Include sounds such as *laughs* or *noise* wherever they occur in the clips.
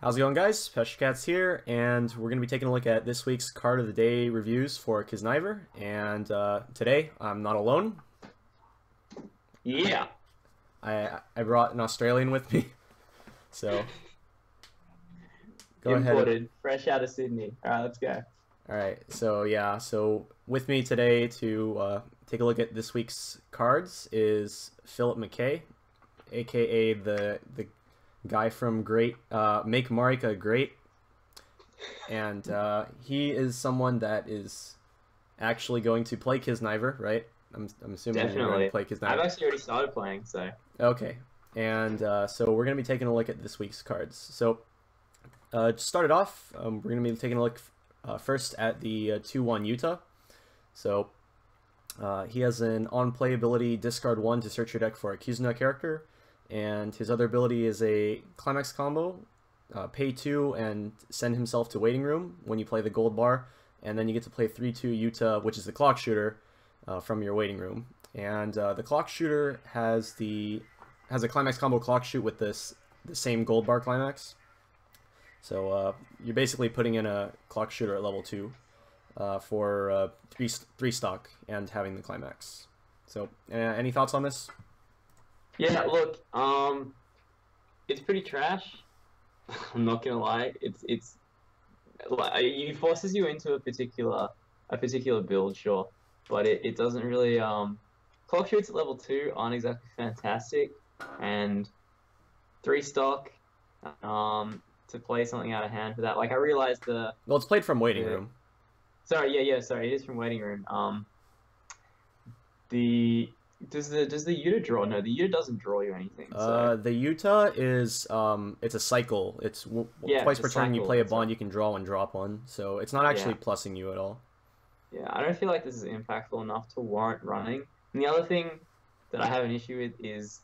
How's it going, guys? Cats here, and we're going to be taking a look at this week's card of the day reviews for Kiznaiver. And uh, today, I'm not alone. Yeah. I I brought an Australian with me, so go Imported, ahead. fresh out of Sydney. All right, let's go. All right, so yeah, so with me today to uh, take a look at this week's cards is Phillip McKay, aka the the guy from Great, uh, Make Marika Great. And uh, he is someone that is actually going to play Kiznaiver, right? I'm, I'm assuming Definitely. you're going to play Kiznaiver. I've actually already started playing, so. Okay. And uh, so we're going to be taking a look at this week's cards. So uh, to start it off, um, we're going to be taking a look uh, first at the 2-1 Yuta. So uh, he has an on play ability, discard 1 to search your deck for a Kizuna character and his other ability is a climax combo. Uh, pay two and send himself to waiting room when you play the gold bar, and then you get to play three two Yuta, which is the clock shooter, uh, from your waiting room. And uh, the clock shooter has the has a climax combo clock shoot with this the same gold bar climax. So uh, you're basically putting in a clock shooter at level two uh, for uh, three three stock and having the climax. So any thoughts on this? Yeah, look, um, it's pretty trash. *laughs* I'm not gonna lie. It's it's like it forces you into a particular a particular build, sure, but it, it doesn't really um. Clock shoots at level two aren't exactly fantastic, and three stock um to play something out of hand for that. Like I realized the well, it's played from waiting the, room. Sorry, yeah, yeah, sorry, it is from waiting room. Um, the does the does the Yuta draw? No, the Yuta doesn't draw you anything. So. Uh, the Yuta is um, it's a cycle. It's w- yeah, twice per turn you play a bond, you can draw and drop one. So it's not actually yeah. plussing you at all. Yeah, I don't feel like this is impactful enough to warrant running. And the other thing that I have an issue with is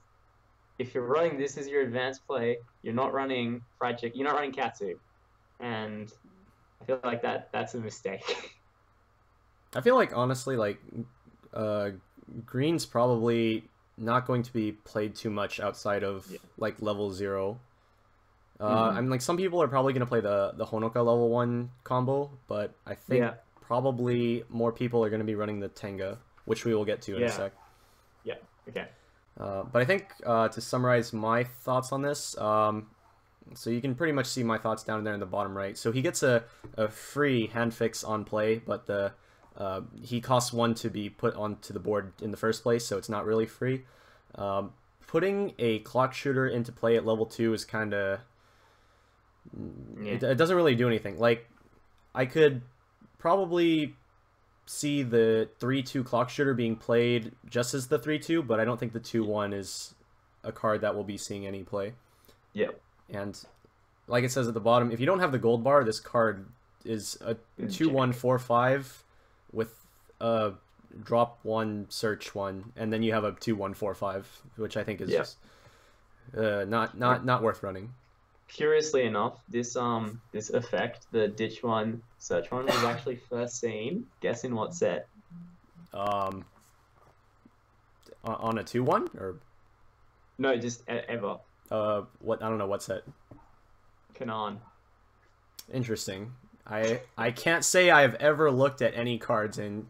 if you're running this as your advanced play, you're not running fried chicken. You're not running katsu, and I feel like that that's a mistake. *laughs* I feel like honestly, like uh, green's probably not going to be played too much outside of yeah. like level zero. Uh, mm-hmm. I'm like some people are probably gonna play the the Honoka level one combo, but I think yeah. probably more people are gonna be running the Tenga, which we will get to in yeah. a sec. Yeah. Okay. Uh, but I think uh, to summarize my thoughts on this, um, so you can pretty much see my thoughts down there in the bottom right. So he gets a, a free hand fix on play, but the uh, he costs one to be put onto the board in the first place, so it's not really free. Um, putting a clock shooter into play at level two is kind of yeah. it, it, doesn't really do anything. Like I could probably see the three two clock shooter being played just as the three two, but I don't think the two one is a card that will be seeing any play. Yeah, and like it says at the bottom, if you don't have the gold bar, this card is a two one four five with a drop one, search one, and then you have a two one four five, which I think is yeah. just uh, not not not worth running. Curiously enough, this um this effect, the ditch one, search one, was actually *laughs* first seen. Guess in what set? Um, on a two one or no, just ever. Uh, what I don't know what set. Kanon. Interesting. I I can't say I've ever looked at any cards in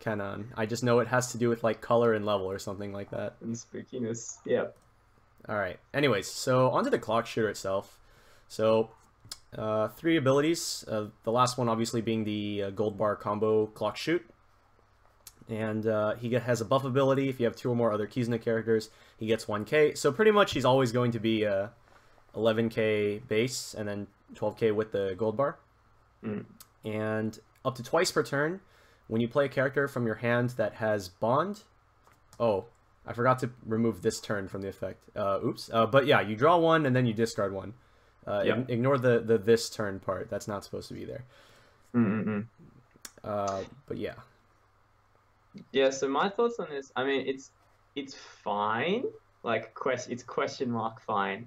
Kanon. I just know it has to do with like color and level or something like that. And spookiness. Yep. All right. Anyways, so onto the clock shooter itself. So uh, three abilities. Uh, the last one obviously being the uh, gold bar combo clock shoot. And uh, he has a buff ability. If you have two or more other Kizuna characters, he gets 1k. So pretty much he's always going to be a 11k base and then 12k with the gold bar. Mm. And up to twice per turn, when you play a character from your hand that has Bond... Oh, I forgot to remove this turn from the effect. Uh, oops. Uh, but yeah, you draw one and then you discard one. Uh, yep. Ignore the, the this turn part. That's not supposed to be there. Mm-mm. Uh, but yeah. Yeah. So my thoughts on this. I mean, it's it's fine. Like quest, it's question mark fine.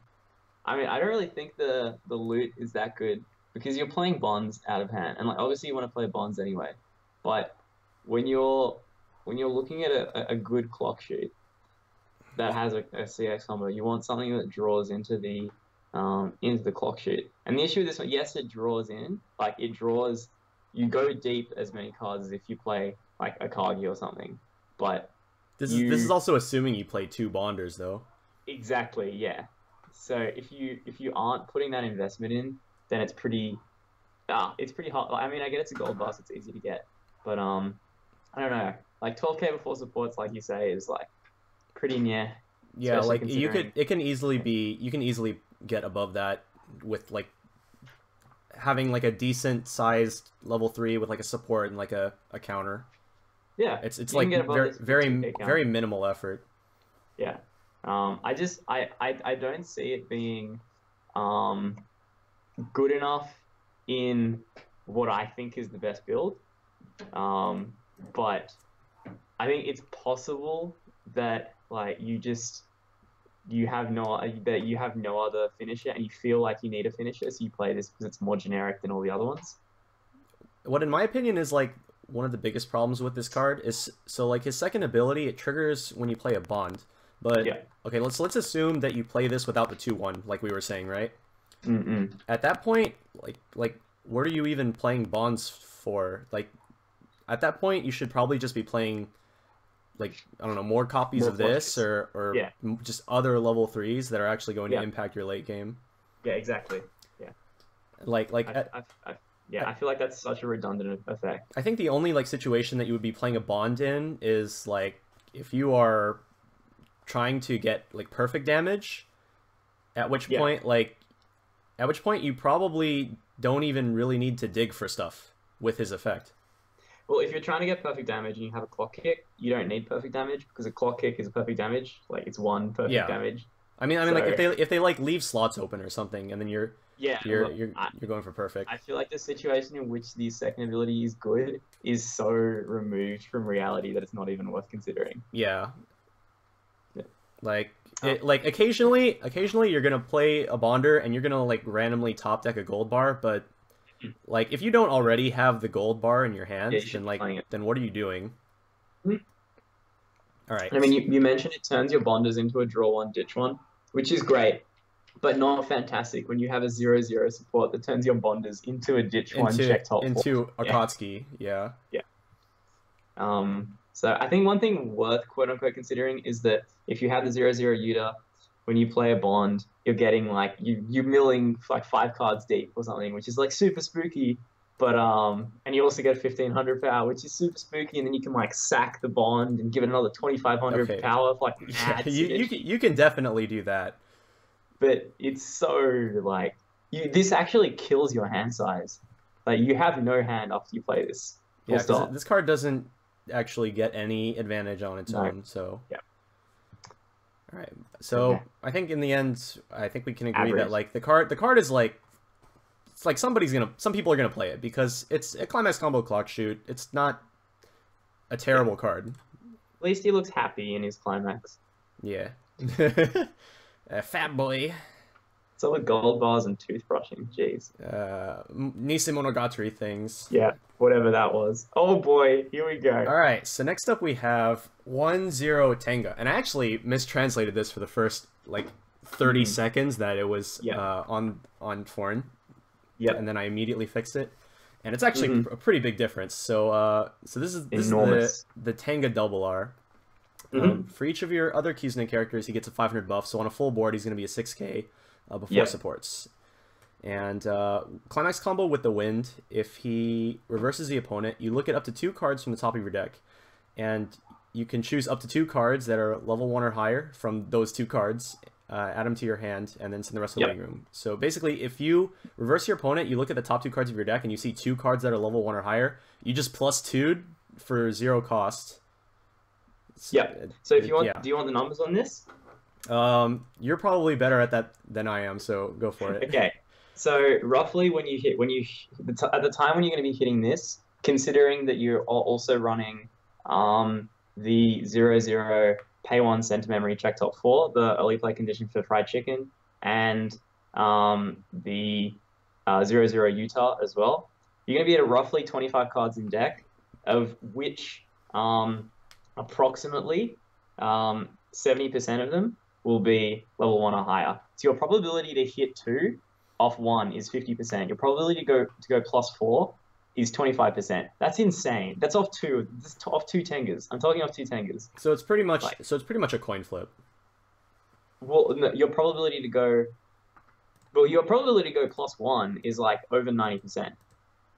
I mean, I don't really think the the loot is that good because you're playing bonds out of hand, and like obviously you want to play bonds anyway. But when you're when you're looking at a, a good clock sheet that has a, a CX combo, you want something that draws into the um, into the clock shoot. And the issue with this one, yes, it draws in, like it draws. You go deep as many cards as if you play like a Kagi or something, but This You- is this is also assuming you play two bonders though. Exactly, yeah. So if you if you aren't putting that investment in, then it's pretty ah, it's pretty hard. I mean, I get it's a gold bus, it's easy to get. But um I don't know. Like 12k before supports like you say is like pretty near. Yeah, like you could it can easily be you can easily get above that with like having like a decent sized level three with like a support and like a, a counter. Yeah. It's it's like very very very minimal effort. Yeah. Um I just I, I I don't see it being um good enough in what I think is the best build. Um but I think it's possible that like you just you have no that you have no other finisher and you feel like you need a finisher so you play this because it's more generic than all the other ones. What in my opinion is like one of the biggest problems with this card is so like his second ability it triggers when you play a bond. But Yeah. okay, let's let's assume that you play this without the 2-1 like we were saying, right? Mm-mm. at that point like like what are you even playing bonds for like at that point you should probably just be playing like i don't know more copies More of this or or Yeah. m- just other level threes that are actually going Yeah. to impact your late game Yeah, exactly. Yeah. Like like I, I, I, I, yeah, I feel like that's such a redundant effect. I think the only like situation that you would be playing a bond in is like if you are trying to get like perfect damage at which Yeah. point like at which point you probably don't even really need to dig for stuff with his effect Well, if you're trying to get perfect damage and you have a clock kick, you don't need perfect damage because a clock kick is a perfect damage. Like it's one perfect Yeah. damage. I mean, I mean, like if they if they like leave slots open or something, and then you're Yeah, you're look, you're I, you're going for perfect. I feel like the situation in which the second ability is good is so removed from reality that it's not even worth considering. Yeah. Yeah. Like Oh. it, like occasionally, occasionally you're gonna play a bonder and you're gonna like randomly top deck a gold bar, but like if you don't already have the gold bar in your hands, you then like then what are you doing? Mhm. All right. I mean, you, you mentioned it turns your bonders into a draw one, ditch one, which is great, but not fantastic when you have a zero zero support that turns your bonders into a ditch one check top into *laughs* Yeah. Akatsuki, yeah. Um, so I think one thing worth quote unquote considering is that if you have the zero zero Yuta, when you play a bond, you're getting like you you milling like five cards deep or something, which is like super spooky. But um, and you also get fifteen hundred power, which is super spooky, and then you can like sack the bond and give it another twenty five hundred Okay. power for like *laughs* Yeah, you, you can, you can definitely do that. But it's so like you. This actually kills your hand size. Like you have no hand after you play this. Full Yeah, this card doesn't actually get any advantage on its No. own, so. Yeah. All right. So Okay. I think in the end, I think we can agree Average. that like the card, the card is like, it's like somebody's gonna, some people are gonna play it because it's a climax combo clock shoot. It's not a terrible card. At least he looks happy in his climax. Yeah. a *laughs* uh, fat boy. So with gold bars and toothbrushing, jeez. Uh, Nisemonogatari things. Yeah, whatever that was. Oh boy, here we go. All right, so next up we have one zero Tenga, and I actually mistranslated this for the first like 30 Mhm. seconds that it was Yeah. uh, on on foreign, Yeah. and then I immediately fixed it, and it's actually Mhm. a pretty big difference. So uh, so this is this Enormous. is the the Tenga double R. Mhm. Um, for each of your other Kizuna characters, he gets a 500 buff. So on a full board, he's going to be a 6k uh, before Yep. supports. And uh, climax combo with the wind. If he reverses the opponent, you look at up to two cards from the top of your deck, and you can choose up to two cards that are level one or higher from those two cards. Uh, add them to your hand, and then send the rest of the Yep. living room. So basically, if you reverse your opponent, you look at the top two cards of your deck, and you see two cards that are level one or higher. You just plus two for zero cost. It's- Yep. So if you want, yeah. do you want the numbers on this? Um, you're probably better at that than I am, so go for it. Okay. So roughly, when you hit, when you at the time when you're going to be hitting this, considering that you're also running um, the zero zero pay one center memory check top four, the early play condition for fried chicken, and um, the uh, zero zero Yuta as well, you're going to be at roughly 25 cards in deck, of which um, approximately um, 70% of them will be level one or higher. So your probability to hit two off one is 50%. Your probability to go to go plus four is 25%. That's insane. That's off two. That's off two Tengas. I'm talking off two Tengas. So it's pretty much Like- so it's pretty much a coin flip. Well, no, your probability to go, well, your probability to go plus one is like over 90%.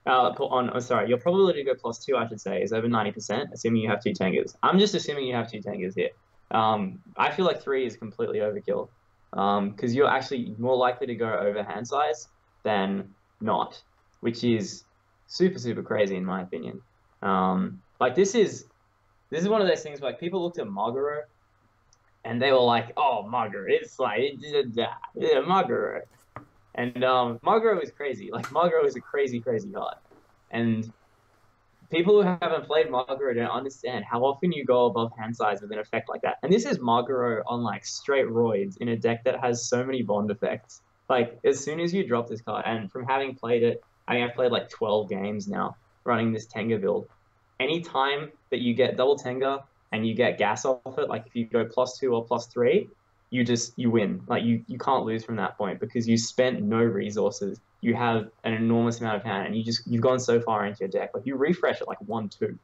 Uh, on, oh, sorry, your probability to go plus two, I should say, is over 90%, assuming you have two Tengas. I'm just assuming you have two Tengas here. Um, I feel like three is completely overkill. Um, because you're actually more likely to go over hand size than not, which is super, super crazy in my opinion. Um, like this is, this is one of those things where like people looked at Maguro and they were like, "Oh, Maguro, it's like yeah, Maguro," and um, Maguro is crazy. Like Maguro is a crazy, crazy card, and people who haven't played Maguro don't understand how often you go above hand size with an effect like that. And this is Maguro on like straight roids in a deck that has so many bond effects. Like as soon as you drop this card, and from having played it, I mean I've played like 12 games now running this Tenga build. Anytime that you get double Tenga and you get gas off it, like if you go plus two or plus three, you just you win. Like you you can't lose from that point because you spent no resources. You have an enormous amount of hand, and you just you've gone so far into your deck. Like you refresh it like one two.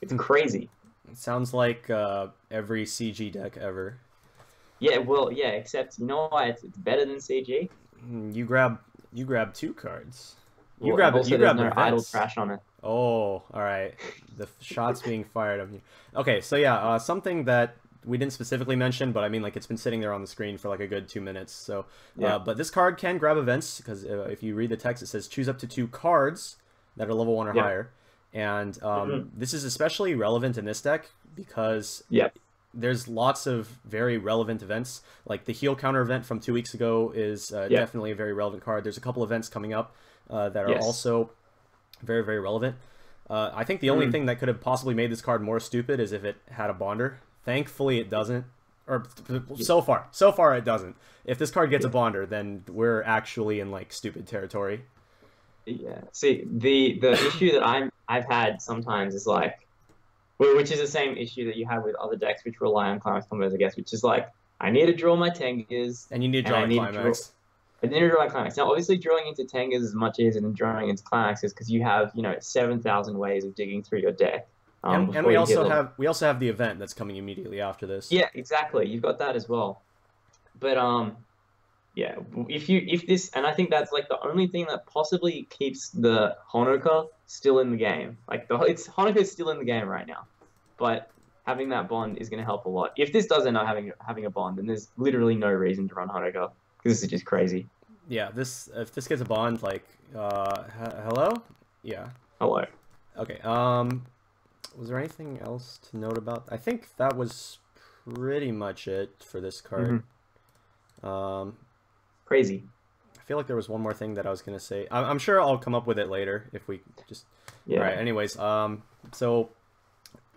It's crazy. It sounds like uh, every CG deck ever. Yeah, well, yeah. Except you know why it's, it's better than CG. Mm, You grab you grab two cards. You Well, grab it. You grab no idle trash on it. Oh, all right. The shots being fired of you. Okay, so yeah, uh, something that we didn't specifically mention, but I mean, like it's been sitting there on the screen for like a good two minutes. So, uh, Yeah. but this card can grab events because uh, if you read the text, it says choose up to two cards that are level one or Yeah. higher, and um, Mhm. this is especially relevant in this deck because yeah. there's lots of very relevant events. Like the heal counter event from two weeks ago is uh, Yeah. definitely a very relevant card. There's a couple events coming up uh, that are Yes. also very, very relevant. Uh, I think the only Mm. thing that could have possibly made this card more stupid is if it had a bonder. Thankfully, it doesn't. Or so far, so far it doesn't. If this card gets a bonder, then we're actually in like stupid territory. Yeah. See, the the issue that I'm I've had sometimes is like, which is the same issue that you have with other decks which rely on climax combos, I guess, which is like I need to draw my Tengas. And you need to draw a need to draw- climax. I need to draw my climax. Now, obviously, drawing into Tengas is much easier than drawing into climaxes because you have you know seven thousand ways of digging through your deck. Um, and, and we also have we also have the event that's coming immediately after this. Yeah, exactly. You've got that as well. But um, yeah. If you if this and I think that's like the only thing that possibly keeps the Honoka still in the game. Like the it's Honoka's still in the game right now, but having that bond is going to help a lot. If this does end up having having a bond, then there's literally no reason to run Honoka because this is just crazy. Yeah, this if this gets a bond, like uh, he- hello, yeah, Hello. okay. Um, was there anything else to note about? I think that was pretty much it for this card. Um, Crazy. I feel like there was one more thing that I was gonna say. I'm, I'm sure I'll come up with it later if we just. Yeah. All right. Anyways, um, so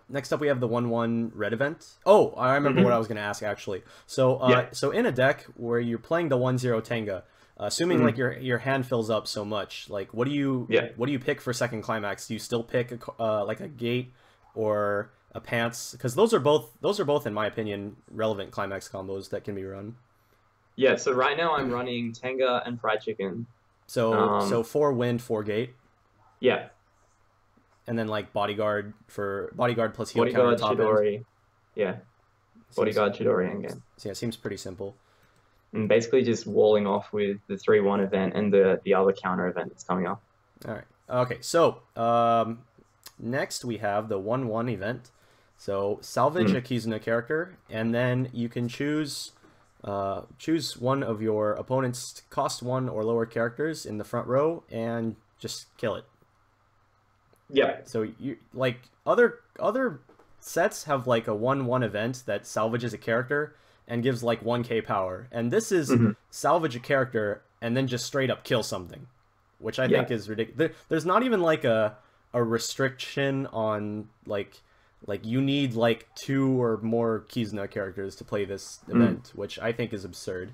next up we have the one-one red event. Oh, I remember Mhm. what I was gonna ask actually. So, uh, Yeah. so in a deck where you're playing the one-zero Tenga, uh, assuming Mhm. like your your hand fills up so much, like what do you Yeah. what do you pick for second climax? Do you still pick a, uh, like a gate or a pants? Because those are both those are both in my opinion relevant climax combos that can be run. Yeah. So right now I'm running Tenga and fried chicken. So Um, so four wind, four gate. Yeah. and then like bodyguard for bodyguard plus heal Bodyguard counter top end. Chidori. Yeah. Seems- Bodyguard Chidori endgame. Yeah, seems pretty simple. and basically just walling off with the three one event and the the other counter event that's coming up. All right. Okay. So um, next we have the one one event. So salvage Hmm. a Kizuna character, and then you can choose uh, choose one of your opponent's cost one or lower characters in the front row and just kill it. Yeah. So you like other other sets have like a one one event that salvages a character and gives like one k power, and this is Mhm. salvage a character and then just straight up kill something, which I Yeah. think is ridiculous. There, there's not even like a a restriction on like like you need like two or more Kizuna characters to play this Mm. event, which I think is absurd.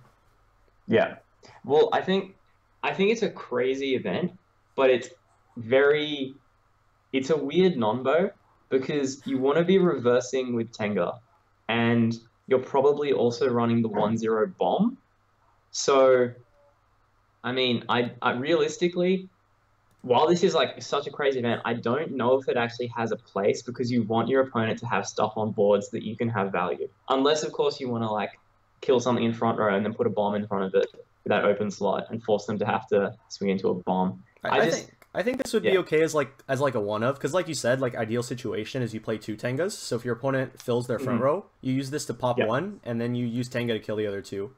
Yeah. Well, I think I think it's a crazy event, but it's very it's a weird non-bow because you want to be reversing with Tenga and you're probably also running the 1-0 bomb. So, I mean, I, I realistically, while this is like such a crazy event, I don't know if it actually has a place because you want your opponent to have stuff on boards that you can have value. Unless, of course, you want to like kill something in front row and then put a bomb in front of it with that open slot and force them to have to swing into a bomb. I, I just- think I think this would be okay as like as like a one of because like you said, like ideal situation is you play two Tengas. So if your opponent fills their front Mhm. row, you use this to pop Yeah. one, and then you use Tenga to kill the other two.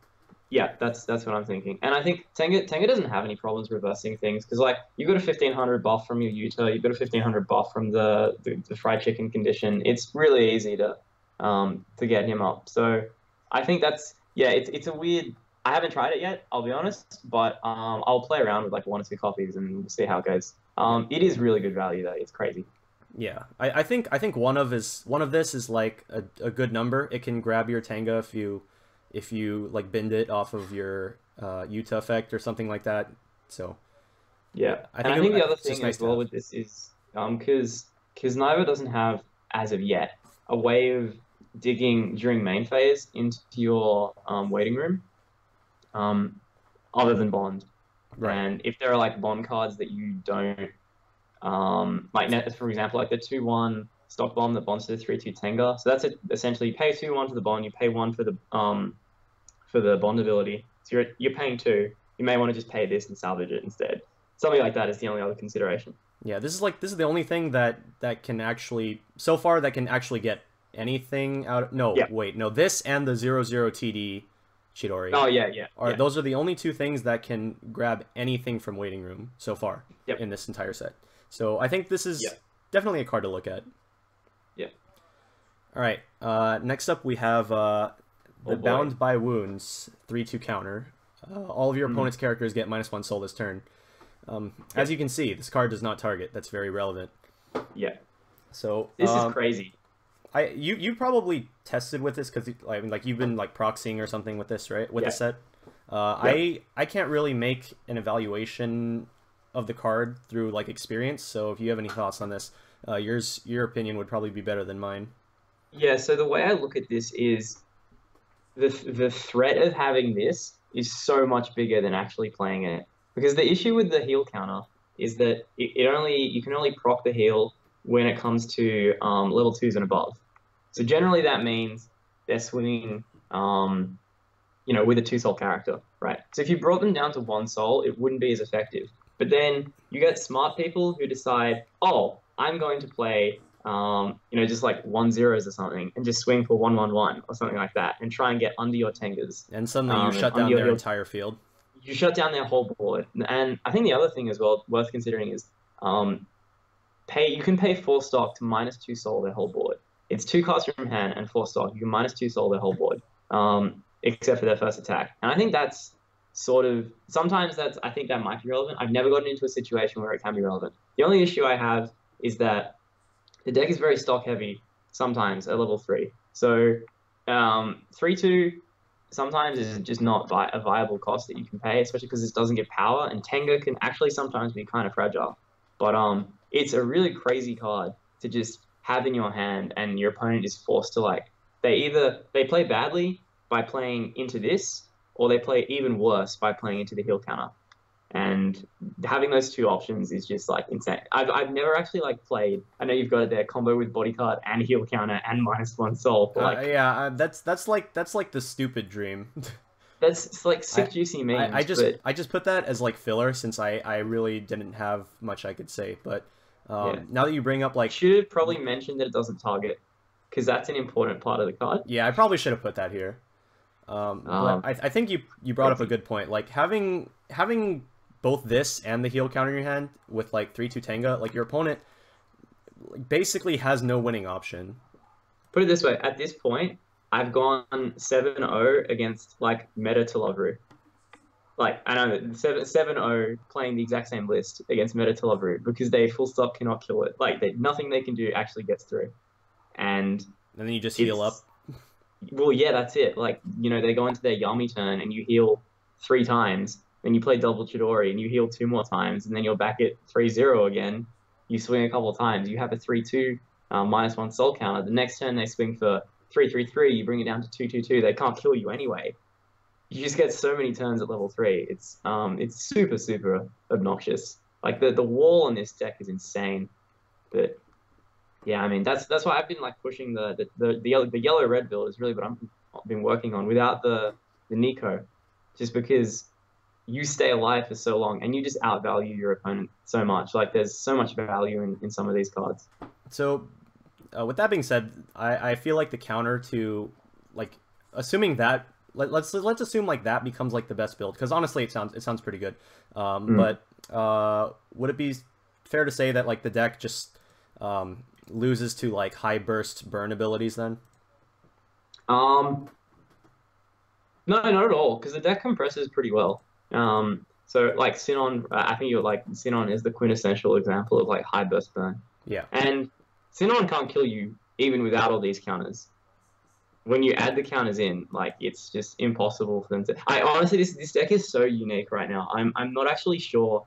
Yeah, that's that's what I'm thinking. And I think Tenga Tenga doesn't have any problems reversing things because like you got a 1500 buff from your Yuta, you got a 1500 buff from the, the the fried chicken condition. It's really easy to um to get him up. So I think that's yeah, it's it's a weird. I haven't tried it yet. I'll be honest, but um I'll play around with like one or two copies and see how it goes. Um, it is really good value though. It's crazy. Yeah, I, I think I think one of is one of this is like a, a good number. It can grab your Tenga if you if you like bend it off of your uh, Yuta effect or something like that. So Yeah, I think I it- the other thing nice as well with this is um because because Naiva doesn't have as of yet a way of digging during main phase into your um, waiting room, um, other than Bond. right, And if there are like Bond cards that you don't, um, like net- for example, like the two one stock bomb that bonds to the three two Tenga. So that's it. Essentially, you pay two one for the bond, you pay one for the um for the bond ability. So you're you're paying two. You may want to just pay this and salvage it instead. Something like that is the only other consideration. yeah. This is like this is the only thing that that can actually so far that can actually get anything out. Of, No, Yeah. wait, no. This and the zero zero TD Chidori. Oh yeah, yeah. Are yeah. those are the only two things that can grab anything from waiting room so far Yep. in this entire set. So I think this is Yeah. definitely a card to look at. Yeah. All right. Uh, next up, we have uh, the Oh. Bound by Wounds three two counter. Uh, all of your Mhm. opponent's characters get minus one soul this turn. Um, As you can see, this card does not target. That's very relevant. Yeah. So This um, is crazy. I you you probably tested with this because I mean like you've been like proxying or something with this right with Yeah. the set. Uh, I I can't really make an evaluation of the card through like experience. So if you have any thoughts on this, uh, yours your opinion would probably be better than mine. Yeah, so the way I look at this is the the threat of having this is so much bigger than actually playing it. Because the issue with the heal counter is that it, it only you can only proc the heal when it comes to um, level twos and above. So generally that means they're swinging, um, you know, with a two soul character, right? So if you brought them down to one soul, it wouldn't be as effective. But then you get smart people who decide, oh, I'm going to play um, you know, just like one zeros or something, and just swing for one one one or something like that, and try and get under your Tengas. And suddenly Um, you shut down the their other- entire field. You shut down their whole board. And I think the other thing as well worth considering is um, pay. You can pay four stock to minus two soul their whole board. It's two cards from hand and four stock. You can minus two soul their whole board, um, except for their first attack. And I think that's sort of sometimes that's I think that might be relevant. I've never gotten into a situation where it can be relevant. The only issue I have is that the deck is very stock heavy sometimes at level three. So um, three two sometimes is just not vi- a viable cost that you can pay, especially because this doesn't give power. And Tenga can actually sometimes be kind of fragile. But um, it's a really crazy card to just have in your hand, and your opponent is forced to like they either they play badly by playing into this, or they play even worse by playing into the heal counter. And having those two options is just like insane. I've, I've never actually like played. I know you've got it there, combo with body card and heal counter and minus one soul. But, Uh, yeah, uh, that's that's like that's like the stupid dream. *laughs* that's it's like sick I- juicy memes. I, I just but I just put that as like filler since I I really didn't have much I could say. But um, Yeah. now that you bring up like should have probably mentioned that it doesn't target because that's an important part of the card. Yeah, I probably should have put that here. Um, Um, but I, I think you you brought up a good point. Like having having both this and the heal counter in your hand with like three two Tenga, like your opponent basically has no winning option. Put it this way: at this point, I've gone 7-0 against like Meta To LOVE-Ru. Like I know that 7 7-0 playing the exact same list against Meta To LOVE-Ru because they full stop cannot kill it. Like they, nothing they can do actually gets through. And And then you just heal up. Well, yeah, that's it. Like you know, they go into their Yami turn and you heal three times, then you play double Chidori and you heal two more times, and then you're back at 3-0 again. You swing a couple times, you have a 3-2 uh, minus one soul counter. The next turn they swing for 3-3-3, you bring it down to 2-2-2. They can't kill you anyway. you just get so many turns at level three. It's um it's super super obnoxious. Like the the wall on this deck is insane. But yeah, I mean that's that's why I've been like pushing the the the, the yellow the yellow red build is really what I'm I've been working on without the the Nico, just because you stay alive for so long and you just outvalue your opponent so much. Like there's so much value in, in some of these cards. So, uh, with that being said, I, I feel like the counter to like assuming that let, let's let's assume like that becomes like the best build because honestly it sounds it sounds pretty good. Um, Mm. But uh, would it be fair to say that like the deck just um, loses to like high burst burn abilities then? Um, no, not at all, because the deck compresses pretty well. Um, so like Sinon, uh, I think you're like Sinon is the quintessential example of like high burst burn, Yeah. and Sinon can't kill you even without all these counters. When you add the counters in, like it's just impossible for them to. I honestly, this this deck is so unique right now. I'm I'm not actually sure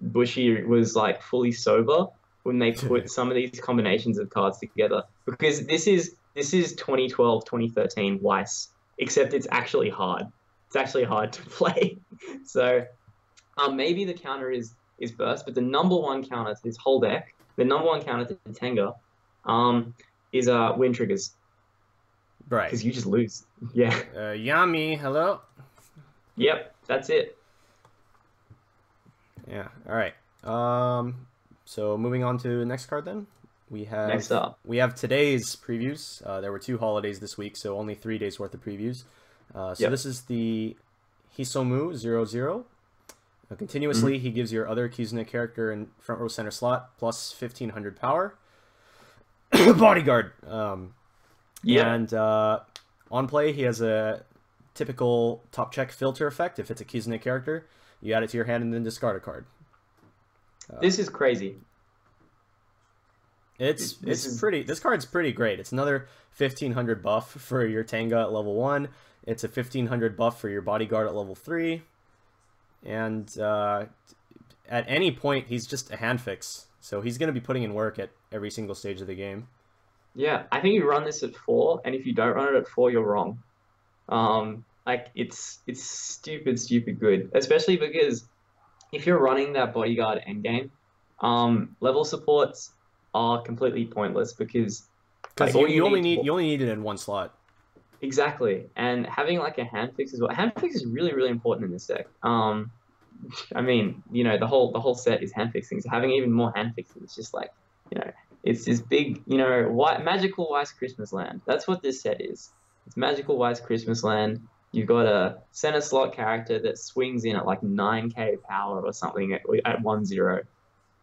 Bushi was like fully sober when they put *laughs* some of these combinations of cards together because this is this is 2012 2013 Weiss except it's actually hard it's actually hard to *laughs* play so um, maybe the counter is is burst but the number one counter to this whole deck the number one counter to Tenga um, is uh win triggers Right. because you just lose *laughs* yeah Uh, Yami, hello. yep that's it Yeah. All right. Um. So moving on to the next card then. We have next up we have today's previews. Uh, there were two holidays this week, so only three days worth of previews. Uh, so Yep. this is the Hisomu 00. Uh, continuously, he gives your other Kizuna character in front row center slot plus 1500 power. *coughs* Bodyguard. Um, yeah And uh, on play, he has a typical top check filter effect. If it's a Kizuna character, you add it to your hand and then discard a card. this is crazy It's This it's is- pretty. This card's pretty great. It's another fifteen hundred buff for your Tenga at level one. It's a fifteen hundred buff for your bodyguard at level three, and uh, at any point he's just a hand fix. So he's going to be putting in work at every single stage of the game. Yeah, I think you run this at four, and if you don't run it at four, you're wrong. Um, like it's it's stupid, stupid good, especially because if you're running that bodyguard endgame, um, level supports are completely pointless because Because like, you, you only need need you only need it in one slot. exactly, and having like a hand fix as well. Hand fix is really, really important in this deck. Um, I mean, you know, the whole the whole set is hand fixing. So having even more hand fixing is just like, you know, it's this big, you know, white, magical Weiss Christmas land. That's what this set is. It's magical Weiss Christmas land. You've got a center slot character that swings in at like 9k power or something at, at 1 0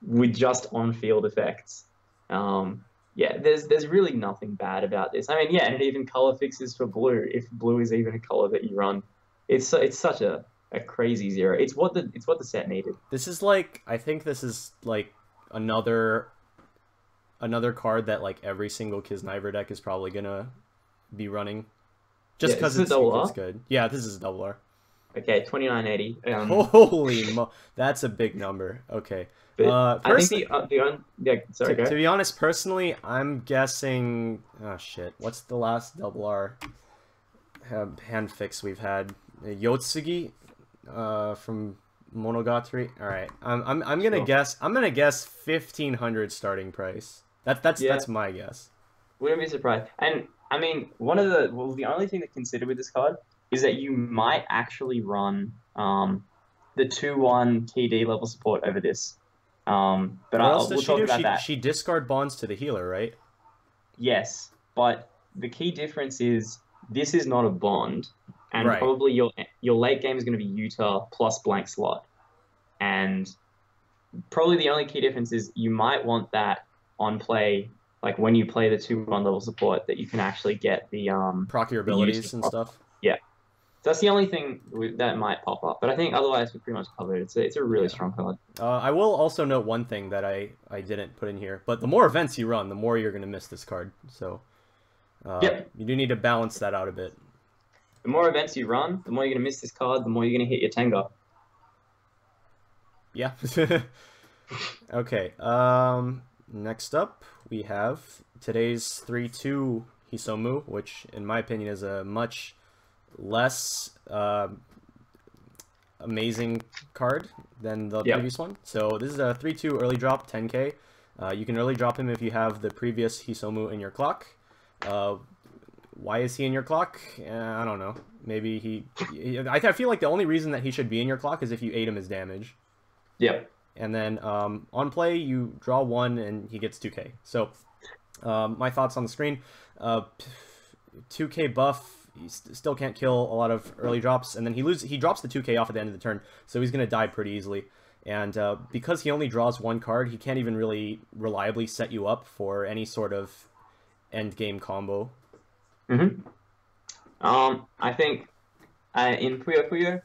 with just on field effects. Um, yeah, there's there's really nothing bad about this. I mean, yeah, and it even color fixes for blue if blue is even a color that you run. It's so- it's such a, a crazy zero. It's what the it's what the set needed. This is like I think this is like another another card that like every single Kiznaiver deck is probably gonna be running. Just because it it's, it's good. Yeah, this is double R. Okay, 2980. Um, Holy mo! That's a big number. Okay. Uh, I think the uh, the on, yeah. Sorry, to, to be honest, personally, I'm guessing. Oh shit! What's the last double R uh, hand fix we've had? Uh, Yotsugi, uh, from Monogatari. All right, I'm I'm I'm gonna Sure. guess. I'm gonna guess fifteen hundred starting price. That's that's Yeah. that's my guess. Wouldn't be surprised. And I mean, one of the well, the only thing to consider with this card is that you might actually run um, the two one TD level support over this. Um, but what I'll, we'll she talk do? about She that. she discard bonds to the healer, right? Yes, but the key difference is this is not a bond, and Right. probably your your late game is going to be Yuta plus blank slot, and probably the only key difference is you might want that on play, like when you play the two one level support, that you can actually get the um. Proc your abilities and stuff. That's the only thing that might pop up, but I think otherwise we're pretty much covered. It's a, it's a really Yeah. strong card. Uh, I will also note one thing that I, I didn't put in here, but the more events you run, the more you're going to miss this card. So uh, Yep. you do need to balance that out a bit. The more events you run, the more you're gonna miss this card, the more you're gonna hit your Tenga. Yeah. *laughs* okay. Um, next up, we have today's 3-2 Hisomu, which in my opinion is a much less uh, amazing card than the Yep. previous one. So this is a 3-2 early drop, 10k. Uh, you can early drop him if you have the previous Hisomu in your clock. Uh, why is he in your clock? Uh, I don't know. Maybe he... I, I feel like the only reason that he should be in your clock is if you ate him his damage. Yep. And then um, on play, you draw one and he gets 2k. So um, my thoughts on the screen. Uh, 2k buff, he st- still can't kill a lot of early drops. And then he loses, he drops the 2k off at the end of the turn. So he's going to die pretty easily. And uh, because he only draws one card, he can't even really reliably set you up for any sort of end game combo. hmm Um, I think uh, in Puyo Puyo,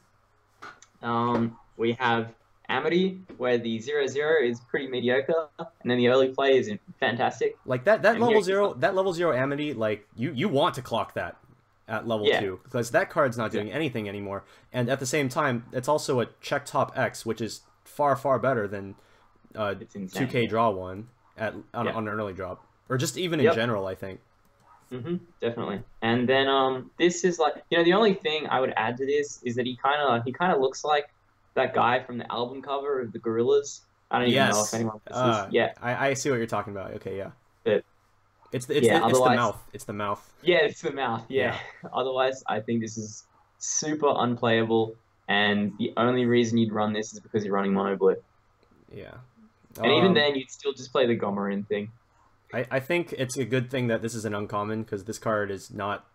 um, we have Amity, where the 0-0 is pretty mediocre, and then the early play is fantastic. Like that that And level zero that level zero amity like you you want to clock that at level Yeah. two because that card's not doing anything anymore. And at the same time, it's also a check top X, which is far far better than uh, 2K draw one at on, Yeah. on an early drop or just even in Yep. general. I think. hmm definitely. And then um, this is like you know the only thing I would add to this is that he kind of he kind of looks like that guy from the album cover of the Gorillaz. I don't even know if anyone. Uh. Yeah, I, I see what you're talking about. Okay, yeah. But- it's the it's, yeah, the, it's the mouth. It's the mouth. yeah, it's the mouth. Yeah. *laughs* Otherwise, I think this is super unplayable, and the only reason you'd run this is because you're running mono blue. Yeah. And even Um, then, you'd still just play the Gomerin thing. I, I think it's a good thing that this is an uncommon because this card is not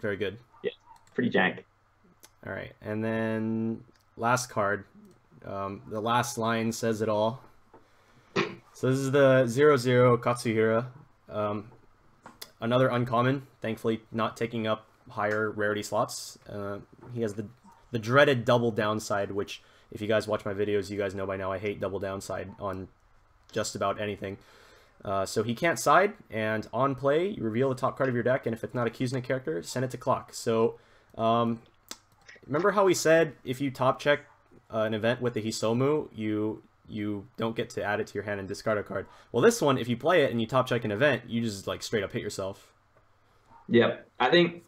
very good. Yeah, pretty jank. All right, and then last card. Um, the last line says it all. So this is the zero zero Katsuhira. Um, another uncommon, thankfully not taking up higher rarity slots. Uh, he has the the dreaded double downside, which if you guys watch my videos, you guys know by now I hate double downside on just about anything. Uh, so he can't side, and on play, you reveal the top card of your deck, and if it's not a Kizuna character, send it to clock. So, um, remember how we said if you top check uh, an event with the Hisomu, you you don't get to add it to your hand and discard a card. Well, this one, if you play it and you top check an event, you just like straight up hit yourself. Yep. I think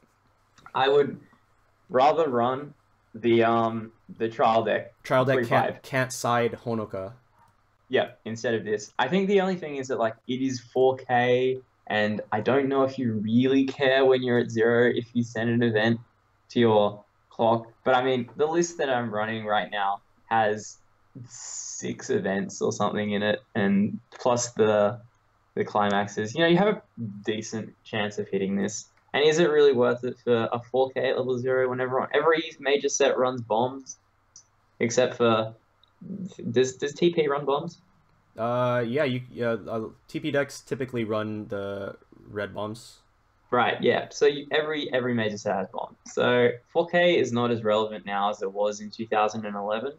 I would rather run the um the trial deck. Trial deck can't can't side Honoka. Yep. Instead of this, I think the only thing is that like it is 4K, and I don't know if you really care when you're at zero if you send an event to your clock. But I mean, the list that I'm running right now has six events or something in it, and plus the the climaxes. You know, you have a decent chance of hitting this. And is it really worth it for a 4K at level zero when everyone every major set runs bombs, except for does does TP run bombs? Uh, yeah, you yeah, uh, TP decks typically run the red bombs. Right, yeah. So you, every every major set has bombs. So 4K is not as relevant now as it was in 2011.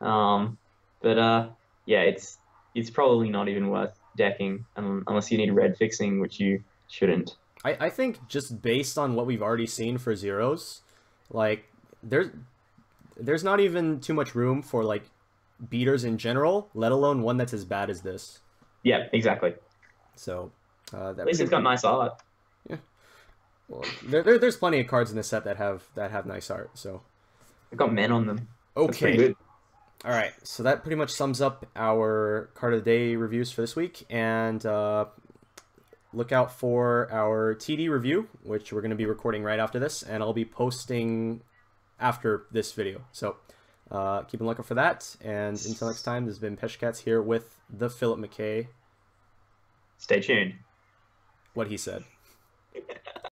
Um, but uh, yeah, it's it's probably not even worth decking un- unless you need red fixing, which you shouldn't. I, I think just based on what we've already seen for zeros, like there's there's not even too much room for like beaters in general, let alone one that's as bad as this. Yeah, exactly. So uh, that At least it's got nice art. Yeah. well, there, there, there's plenty of cards in this set that have that have nice art. So It's got men on them. Okay. All right. So that pretty much sums up our card of the day reviews for this week, and uh, look out for our TD review, which we're going to be recording right after this, and I'll be posting after this video. So uh, keep a lookout for that. And until next time, this has been Peshcats here with the Phillip McKay. Stay tuned. What he said. *laughs*